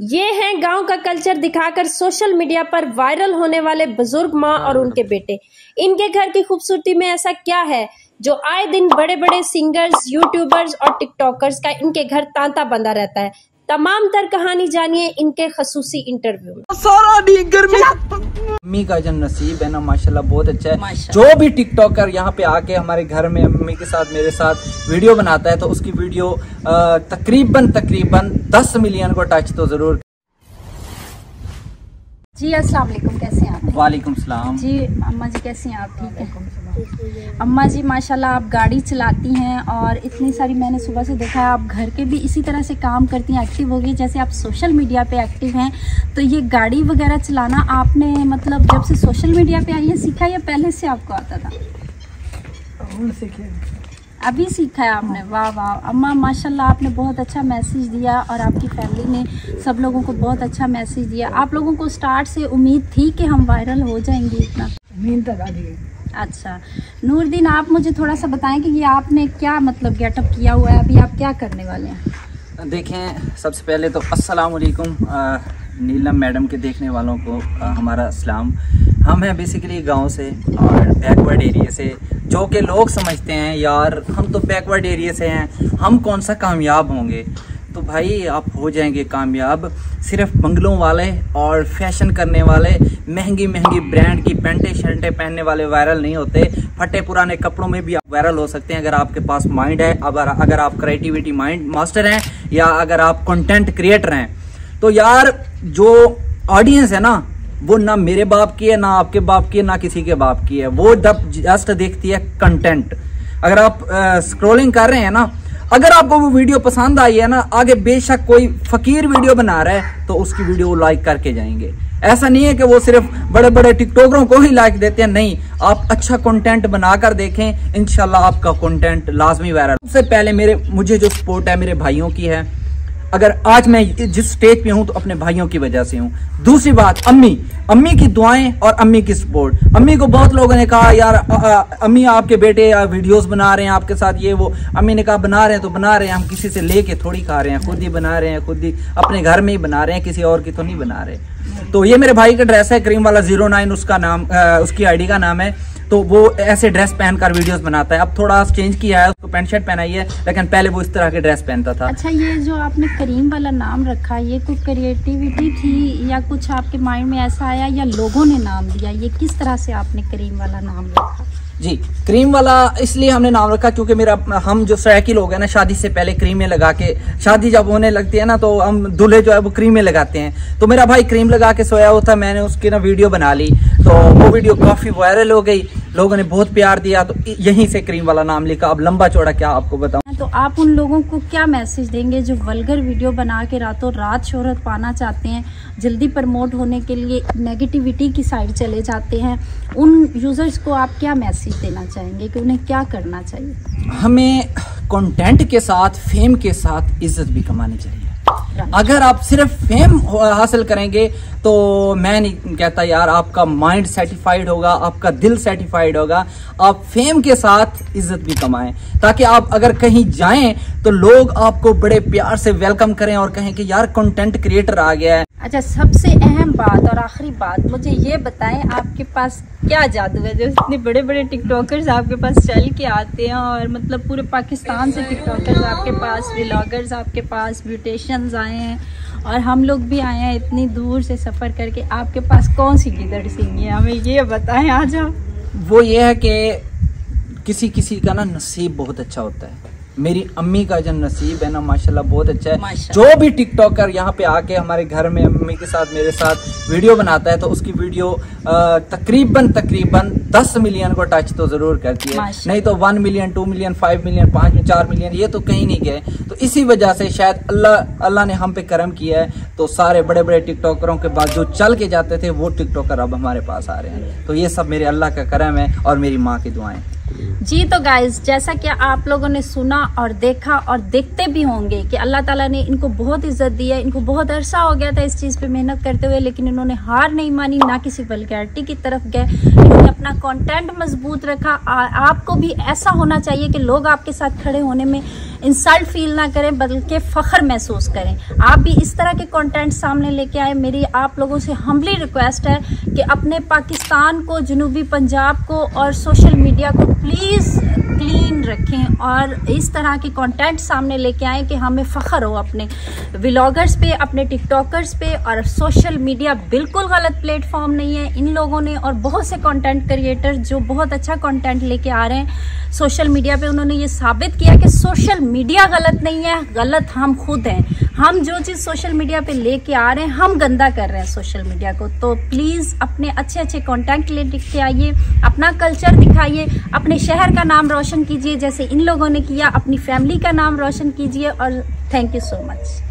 ये हैं गाँव का कल्चर दिखाकर सोशल मीडिया पर वायरल होने वाले बुज़ुर्ग माँ और उनके बेटे। इनके घर की खूबसूरती में ऐसा क्या है? जो आए दिन बड़े बड़े सिंगर्स यूट्यूबर्स और टिकटॉकर्स का इनके घर तांता बंधा रहता है। तमाम तर कहानी जानिए इनके खसूसी इंटरव्यू में। सारा दिन गर्मी। अम्मी का जो नसीब है ना माशाल्लाह बहुत अच्छा है। जो भी टिकटॉकर यहाँ पे आके हमारे घर में अम्मी के साथ मेरे साथ वीडियो बनाता है तो उसकी वीडियो तकरीबन तकरीबन 10 मिलियन को टच तो ज़रूर जी अस्सलाम वालेकुम कैसे हैं आप? वालेकुम सलाम। जी अम्मा जी कैसी हैं आप? ठीक है? अम्मा जी माशाल्लाह आप गाड़ी चलाती हैं और इतनी सारी मैंने सुबह से देखा है आप घर के भी इसी तरह से काम करती हैं एक्टिव हो गई जैसे आप सोशल मीडिया पे एक्टिव हैं तो ये गाड़ी वगैरह चलाना आपने मतलब जब से सोशल मीडिया पे आई है सीखा या पहले से आपको आता था? अभी सीखा है आपने। वाह वाह। अम्मा माशाल्लाह आपने बहुत अच्छा मैसेज दिया और आपकी फैमिली ने सब लोगों को बहुत अच्छा मैसेज दिया। आप लोगों को स्टार्ट से उम्मीद थी कि हम वायरल हो जाएँगे इतना? अच्छा। नूरदीन आप मुझे थोड़ा सा बताएँ कि ये आपने क्या मतलब गेटअप किया हुआ है? अभी आप क्या करने वाले हैं? देखें सबसे पहले तो अस्सलाम वालेकुम नीलम मैडम के देखने वालों को अ, हमारा सलाम। हम हैं बेसिकली गाँव से और बैकवर्ड एरिया से, जो कि लोग समझते हैं, यार, हम तो बैकवर्ड एरिया से हैं, हम कौन सा कामयाब होंगे? तो भाई, आप हो जाएँगे कामयाब। सिर्फ़ बंगलों वाले और फ़ैशन करने वाले, महँगी महँगी ब्रांड की पेंटे, शर्टें पहनने वाले वायरल नहीं होते। फटे पुराने कपड़ों में भी आप वायरल हो सकते हैं, अगर आपके पास माइंड है, अगर अगर आप क्रिएटिविटी माइंड मास्टर हैं, या अगर आप कंटेंट क्रिएटर हैं। तो यार, जो ऑडियंस है ना वो ना मेरे बाप की है, ना आपके बाप की है, ना किसी के बाप की है। वो जस्ट देखती है कंटेंट अगर आप स्क्रोलिंग कर रहे हैं ना, अगर आपको वो वीडियो पसंद आई है ना, आगे बेशक कोई फकीर वीडियो बना रहा है तो उसकी वीडियो लाइक करके जाएँगे। ऐसा नहीं है कि वो सिर्फ़ बड़े बड़े टिकटॉकरों को ही लाइक देते हैं, नहीं। आप अच्छा कंटेंट बनाकर देखें, इंशाल्लाह आपका कंटेंट लाजमी वायरल सबसे पहले मेरे, मुझे जो सपोर्ट है मेरे भाइयों की है अगर आज मैं जिस स्टेज पे हूँ तो अपने भाइयों की वजह से हूँ। दूसरी बात अम्मी। अम्मी की दुआएँ और अम्मी की सपोर्ट अम्मी को बहुत लोगों ने कहा यार अ, अ, अम्मी आपके बेटे वीडियोस बना रहे हैं आपके साथ ये वो। अम्मी ने कहा बना रहे हैं तो बना रहे हैं। हम किसी से लेके थोड़ी खा रहे हैं। खुद ही बना रहे हैं खुद ही अपने घर में ही बना रहे हैं किसी और की तो नहीं बना रहे। तो ये मेरे भाई का ड्रेस है क्रीम वाला ज़ीरो नाइन उसका नाम अ, उसकी आईडी का नाम है। तो वो ऐसे ड्रेस पहनकर वीडियोस बनाता है। अब थोड़ा चेंज किया है, उसको पैंट शर्ट पहनाई है, लेकिन पहले वो इस तरह के ड्रेस पहनता था। अच्छा ये जो आपने करीम वाला नाम रखा, ये कुछ क्रिएटिविटी थी या कुछ आपके माइंड में ऐसा आया या लोगों ने नाम दिया? ये किस तरह से आपने करीम वाला नाम रखा? जी क्रीम वाला इसलिए हमने नाम रखा क्योंकि मेरा, हम जो सैकी लोग हैं ना, शादी से पहले क्रीमें लगा के, शादी जब होने लगती है ना तो हम दूल्हे जो है वो क्रीमें लगाते हैं। तो मेरा भाई क्रीम लगा के सोया हुआ था, मैंने उसकी ना वीडियो बना ली। तो वो वीडियो काफ़ी वायरल हो गई। लोगों ने बहुत प्यार दिया तो यहीं से क्रीम वाला नाम लिखा। अब लंबा चौड़ा क्या आपको बताऊँ? तो आप उन लोगों को क्या मैसेज देंगे जो वल्गर वीडियो बना के रातों रात शोहरत पाना चाहते हैं, जल्दी प्रमोट होने के लिए नेगेटिविटी की साइड चले जाते हैं? उन यूज़र्स को आप क्या मैसेज देना चाहेंगे कि उन्हें क्या करना चाहिए? हमें कंटेंट के साथ फेम के साथ इज़्ज़त भी कमानी चाहिए। अगर आप सिर्फ़ फेम हासिल करेंगे तो मैं नहीं कहता यार आपका माइंड सेटिस्फाइड होगा आपका दिल सेटिस्फाइड होगा। आप फेम के साथ इज़्ज़त भी कमाएँ। ताकि आप अगर कहीं जाएँ तो लोग आपको बड़े प्यार से वेलकम करें और कहें कि यार कंटेंट क्रिएटर आ गया है। अच्छा सबसे अहम बात और आखिरी बात, मुझे ये बताएँ, आपके पास क्या जादू है? जो इतने बड़े बड़े टिकटॉकर्स आपके पास चल के आते हैं और मतलब पूरे पाकिस्तान से टिकटॉकर्स आपके पास व्लॉगर्स आपके पास ब्यूटेशियंस आए हैं और हम लोग भी आए हैं इतनी दूर से सफ़र करके। आपके पास कौन सी गिदड़ सिंगी है? हमें ये बताएँ, आ जाओ। वो ये है कि किसी किसी का ना नसीब बहुत अच्छा होता है। मेरी अम्मी का जो नसीब है ना माशाल्लाह बहुत अच्छा है। जो भी टिकटॉकर यहाँ पे आके हमारे घर में अम्मी के साथ मेरे साथ वीडियो बनाता है तो उसकी वीडियो तकरीबन तकरीबन 10 मिलियन को टच तो ज़रूर करती है। नहीं तो one million two million five million पाँच चार मिलियन ये तो कहीं नहीं गए। तो इसी वजह से शायद अल्लाह अल्लाह ने हम पे करम किया है तो सारे बड़े बड़े टिकटॉकरों के बाद जो चल के जाते थे वो टिकटॉकर अब हमारे पास आ रहे हैं। तो ये सब मेरे अल्लाह का करम है और मेरी माँ की दुआएँ। जी तो गाइज़ जैसा कि आप लोगों ने सुना और देखा और देखते भी होंगे कि अल्लाह ताला ने इनको बहुत इज़्ज़त दी है इनको बहुत अरसा हो गया था इस चीज़ पे मेहनत करते हुए लेकिन इन्होंने हार नहीं मानी ना किसी वलगैरिटी की तरफ़ गए। इन्होंने अपना कंटेंट मज़बूत रखा। आ, आपको भी ऐसा होना चाहिए कि लोग आपके साथ खड़े होने में इंसल्ट फील ना करें, बल्कि फ़ख्र महसूस करें। आप भी इस तरह के कंटेंट सामने लेके आए। मेरी आप लोगों से हम्बली रिक्वेस्ट है कि अपने पाकिस्तान को, जनूबी पंजाब को और सोशल मीडिया को प्लीज़ क्लीन रखें और इस तरह के कंटेंट सामने लेके आएँ कि हमें फ़ख्र हो अपने व्लागर्स पे, अपने टिकटॉकर्स पे और सोशल मीडिया बिल्कुल गलत प्लेटफॉर्म नहीं है। इन लोगों ने और बहुत से कंटेंट क्रिएटर जो बहुत अच्छा कंटेंट लेके आ रहे हैं सोशल मीडिया पे उन्होंने ये साबित किया कि सोशल मीडिया गलत नहीं है, गलत हम खुद हैं। हम जो चीज़ सोशल मीडिया पे लेके आ रहे हैं, हम गंदा कर रहे हैं सोशल मीडिया को। तो प्लीज़ अपने अच्छे अच्छे कॉन्टेंट लेके आइए, अपना कल्चर दिखाइए, अपने शहर का नाम रोशन कीजिए, जैसे इन लोगों ने किया, अपनी फैमिली का नाम रोशन कीजिए, और थैंक यू सो मच